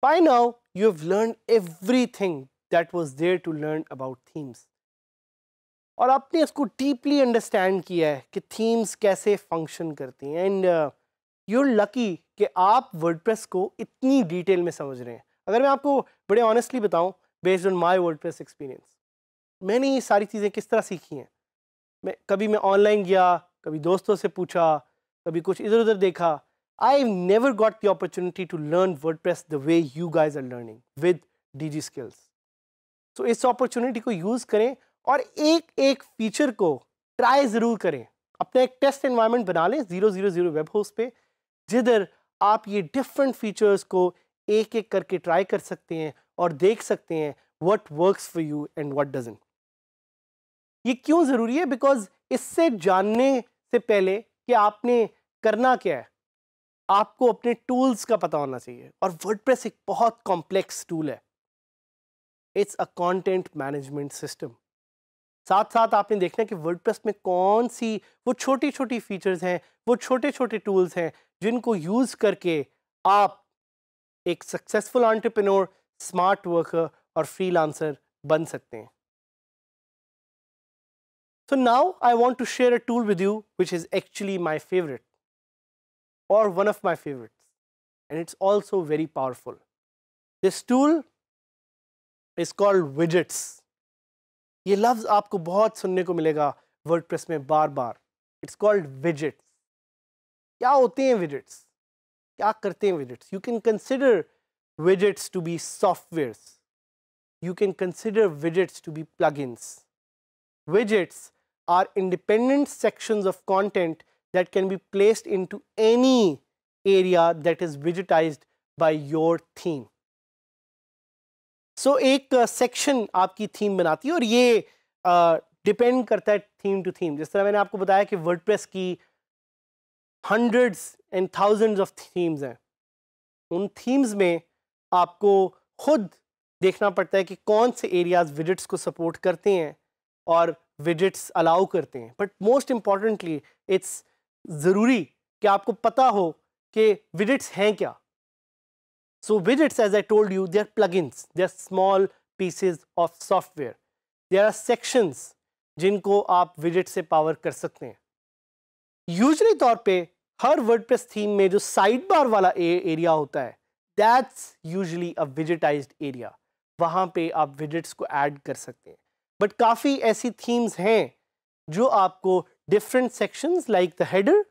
By now, you have learned everything that was there to learn about themes. और आपने इसको deeply understand किया है कि थीम्स कैसे फ़ंक्शन करती हैं एंड यू लकी कि आप वर्डप्रेस को इतनी डिटेल में समझ रहे हैं। अगर मैं आपको बड़े ऑनेस्टली बताऊँ based on my WordPress experience मैंने ये सारी चीज़ें किस तरह सीखी हैं? मैं, कभी मैं ऑनलाइन गया, कभी दोस्तों से पूछा, कभी कुछ इधर उधर देखा। I never got the opportunity to learn WordPress the way you guys are learning with D G skills तो इस अपॉर्चुनिटी को यूज़ करें और एक एक फीचर को ट्राई ज़रूर करें। अपना एक टेस्ट एनवायरनमेंट बना लें zero zero zero web host पे, जिधर आप ये डिफरेंट फीचर्स को एक एक करके ट्राई कर सकते हैं और देख सकते हैं what works for you and what doesn't ये क्यों ज़रूरी है? बिकॉज़ इससे जानने से पहले कि आपने करना क्या है। आपको अपने टूल्स का पता होना चाहिए और वर्डप्रेस एक बहुत कॉम्प्लेक्स टूल है। It's a content management system साथ साथ आपने देखना है कि वर्ड में कौन सी वो छोटी छोटी फीचर्स हैं, वो छोटे छोटे टूल्स हैं, जिनको यूज़ करके आप एक सक्सेसफुल आंट्रप्रनोर स्मार्ट वर्कर और फ्रीलांसर बन सकते हैं। So now I want to share a tool with you which is actually my favourite और one of my favourite and it's also very powerful this tool is called widgets ये लफ्ज आपको बहुत सुनने को मिलेगा वर्ड में बार बार इट्स कॉल्ड विजिट्स क्या होते हैं विजिट्स क्या करते हैं widgets you can consider widgets to be software you can consider widgets to be plug widgets are independent section of content that can be placed into any area that is विजिटाइज by your theme so so, एक section uh, आपकी theme बनाती है और ये depend uh, करता है theme to theme जिस तरह मैंने आपको बताया कि वर्डप्रेस की hundreds and thousands of themes हैं उन थीम्स में आपको खुद देखना पड़ता है कि कौन से एरियाज़ विजिट्स को सपोर्ट करते हैं और विजिट्स अलाउ करते हैं। बट मोस्ट इम्पॉर्टेंटली इट्स ज़रूरी कि आपको पता हो कि विजिट्स हैं क्या। So widgets, as I told you, they are plugins. They are small pieces of software. There are sections जिनको आप widget से power कर सकते हैं यूजली तौर पे हर वर्डप्रेस थीम में जो बार वाला एरिया होता है that's usually a widgetized area वहाँ पे आप विजिट्स को ऐड कर सकते हैं बट काफ़ी ऐसी थीम्स हैं जो आपको different sections like the header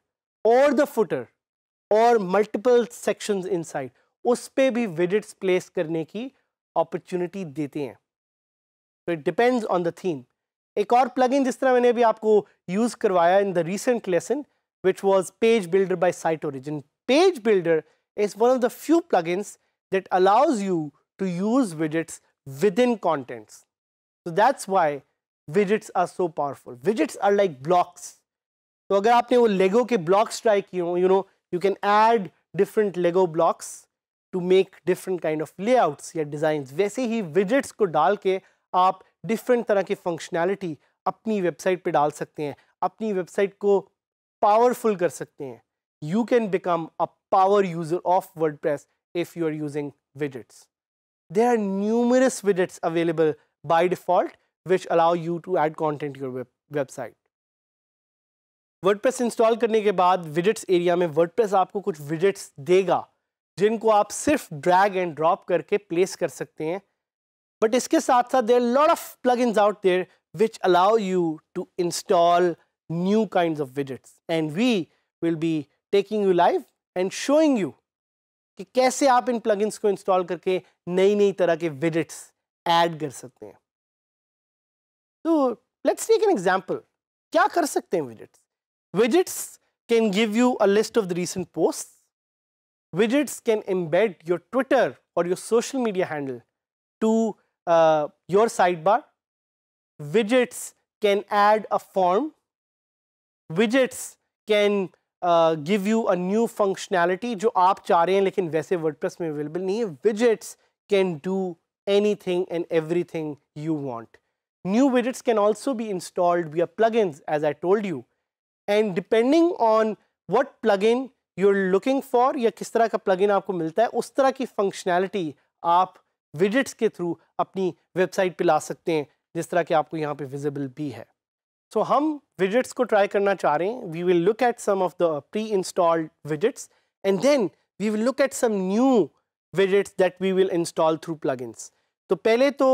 और द फुटर और मल्टीपल सेक्शंस इनसाइड उस पर भी विजिट्स प्लेस करने की अपॉर्चुनिटी देते हैं तो it depends on the theme एक और प्लगइन जिस तरह मैंने अभी आपको यूज़ करवाया in the recent lesson which was page builder by site origin page builder is one of the few plugins that allows you to use widgets within contents. So that's why widgets are so powerful. Widgets are like blocks. तो अगर आपने वो लेगो के blocks try किए हो you know you can add different Lego blocks to make different kind of layouts या design वैसे ही विजिट्स को डाल के आप डिफरेंट तरह की फंक्शनैलिटी अपनी वेबसाइट पे डाल सकते हैं अपनी वेबसाइट को पावरफुल कर सकते हैं। You can become a power user of WordPress if you are using widgets are numerous widgets available by default which allow you to add content to your web, website. WordPress install करने के बाद widgets area में WordPress आपको कुछ widgets देगा। जिनको आप सिर्फ़ ड्रैग एंड ड्रॉप करके प्लेस कर सकते हैं। बट इसके साथ साथ there lot of plugin out there which allow you to install new kind of widgets and we will be taking you live and showing you कि कैसे आप इन प्लगइन्स को इंस्टॉल करके नई नई तरह के विजिट्स ऐड कर सकते हैं। तो लेट्स टेक एन एग्जांपल क्या कर सकते हैं widgets widgets can give you a list of the recent post widgets can embed your Twitter or your social media handle to uh, your sidebar. Widgets can add a form widgets can uh, give you a new functionality जो आप चाह रहे हैं लेकिन वैसे WordPress में available नहीं है widgets can do anything and everything you want new widgets can also be installed via plugins as I told you and depending on what plugin you're looking for you are looking for या किस तरह का plugin आपको मिलता है उस तरह की फंक्शनैलिटी आप विडिट्स के थ्रू अपनी वेबसाइट पर ला सकते हैं जिस तरह की आपको यहाँ पे विजिबल भी है। सो so, हम विजिट्स को ट्राई करना चाह रहे हैं। We will look at some of the pre installed widgets and then we will look at some new widgets that we will install through plugins तो पहले तो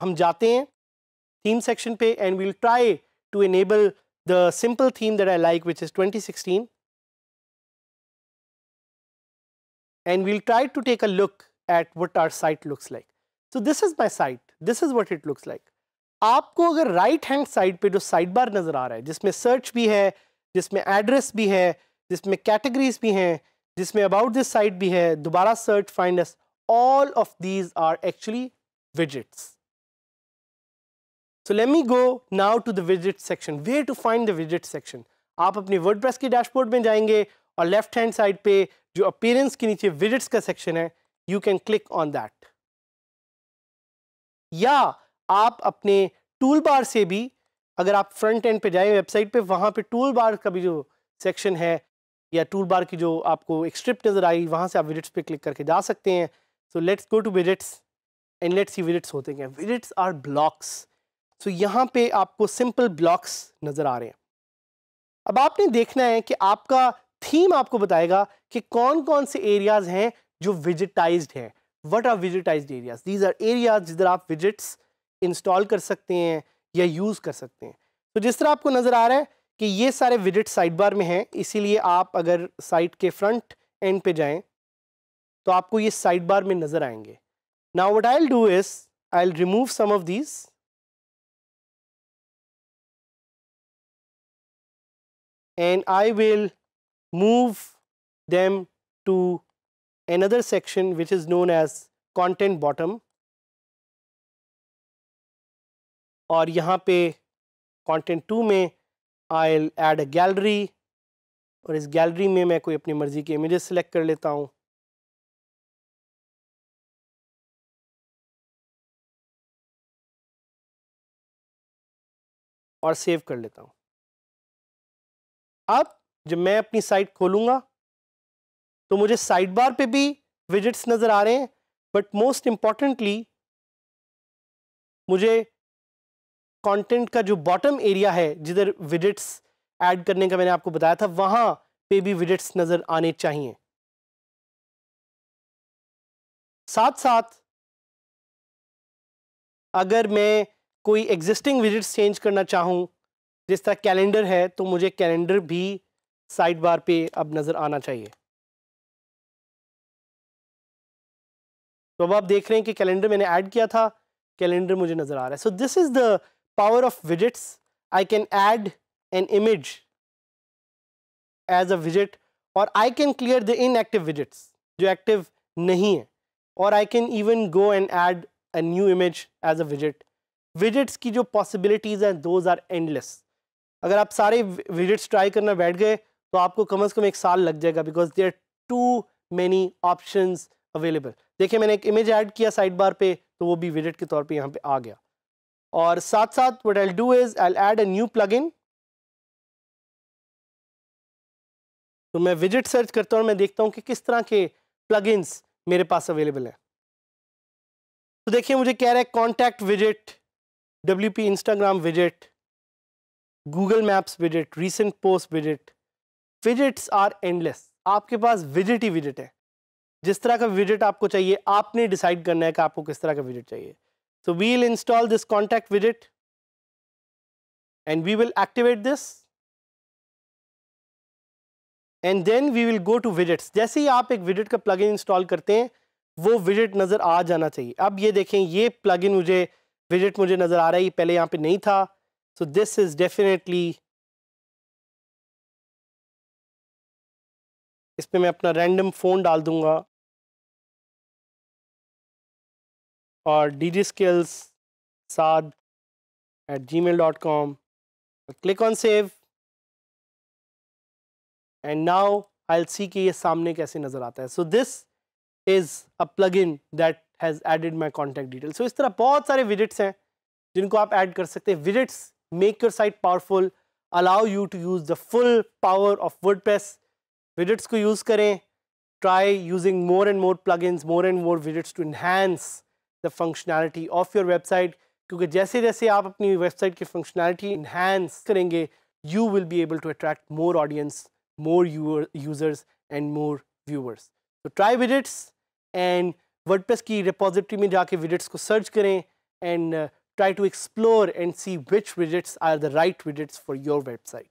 हम जाते हैं थीम सेक्शन पे and we'll try to enable the simple theme that I like which is 2016 and we'll try to take a look at what our site looks like. So this is my site. This is what it looks like. आपको अगर right hand side पे जो बार नज़र आ रहा है जिसमें search भी है जिसमें एड्रेस भी है जिसमें कैटेगरीज भी हैं जिसमें अबाउट दिस साइट भी है दोबारा search find us all of these are actually widgets. So let me go now to the widget section. Where to find the widget section? आप अपने WordPress के डैशबोर्ड में जाएँगे और लेफ़्ट हैंड साइड पे जो अपीयरेंस के नीचे विजिट्स का सेक्शन है you can click on that या आप अपने टूल बार से भी, अगर आप फ्रंट एंड पे जाए वेबसाइट पे, वहाँ पे टूल बार का भी जो सेक्शन है, या टूल बार की जो आपको एक स्ट्रिप नज़र आई, वहाँ से आप विजिट्स पे क्लिक करके जा सकते हैं। So let's go to widgets and let's see widgets होते हैं। विजिट्स आर ब्लॉक्स सो यहाँ पे आपको सिंपल ब्लॉक्स नज़र आ रहे हैं। अब आपने देखना है कि आपका थीम आपको बताएगा कि कौन कौन से एरियाज़ हैं जो विजिटाइज्ड हैं। What are widgetized areas these are areas जिधर आप विजिट्स इंस्टॉल कर सकते हैं या यूज़ कर सकते हैं। तो जिस तरह आपको नज़र आ रहा है कि ये सारे विज़िट साइड बार में हैं, इसीलिए आप अगर साइट के फ्रंट एंड पे जाएँ तो आपको ये साइड बार में नज़र आएँगे। Now what I do is I remove some of these and I will move them to another section which is known as content bottom. और यहाँ पे कंटेंट टू में आई एड अ गैलरी और इस गैलरी में मैं कोई अपनी मर्ज़ी के इमेजेस सेलेक्ट कर लेता हूँ। और सेव कर लेता हूँ। अब जब मैं अपनी साइट खोलूँगा तो मुझे साइड बार पे भी विजिट्स नज़र आ रहे हैं बट मोस्ट इम्पॉर्टेंटली मुझे कंटेंट का जो बॉटम एरिया है, जिधर विजिट्स ऐड करने का मैंने आपको बताया था, वहाँ पे भी विजिट्स नज़र आने चाहिए। साथ साथ अगर मैं कोई एग्जिस्टिंग विजिट्स चेंज करना चाहूँ, जिस तरह कैलेंडर है तो मुझे कैलेंडर भी साइड बार पे अब नज़र आना चाहिए। तो अब आप देख रहे हैं कि कैलेंडर मैंने ऐड किया था, कैलेंडर मुझे नज़र आ रहा है। So this is the power of widgets I can add an image as a visit और I can clear the inactive widgets जो एक्टिव नहीं है। और I can even go and add a new image as a visit widgets की जो possibilities हैं those are endless अगर आप सारे विजिट्स ट्राई करना बैठ गए तो आपको कम से कम एक साल लग जाएगा because are too many options available. देखिए, मैंने एक इमेज add किया साइड बार पे तो वो भी widget के तौर पे यहाँ पे आ गया। और साथ साथ what I'll do is I'll add a new plugin. तो मैं विज़िट सर्च करता हूँ और मैं देखता हूँ कि किस तरह के प्लगइन्स मेरे पास अवेलेबल हैं। तो देखिए, मुझे कह रहा है contact visit W P Instagram visit Google Maps visit recent post visit visits are endless आपके पास विज़िट ही विज़िट है। जिस तरह का विज़िट आपको चाहिए, आपने डिसाइड करना है कि आपको किस तरह का विज़िट चाहिए। So we'll install this contact visit and we will activate this and then we will go to widgets जैसे ही आप एक विज़िट का प्लग इंस्टॉल करते हैं, वो विज़िट नज़र आ जाना चाहिए। अब ये देखें, ये प्लग मुझे विज़िट मुझे नज़र आ रहा है पहले यहाँ पे नहीं था। सो दिस इज़ डेफिनेटली इस पर मैं अपना रैंडम फ़ोन डाल दूँगा। At Gmail dot com click on save and now I'll see कि ये सामने कैसे नज़र आता है। So this is a plugin that has added my contact detail सो इस तरह बहुत सारे विजिट्स हैं जिनको आप ऐड कर सकते हैं। Widgets make your site powerful allow you to use the full power of WordPress widgets को यूज़ करें try using more and more plugins more and more widgets to enhance the functionality of your website क्योंकि जैसे जैसे आप अपनी website की functionality enhance करेंगे you will be able to attract more audience more users and more viewers तो try widgets and WordPress की repository में जाके विजिट्स को सर्च करें and try to explore and see which widgets are the right widgets for your website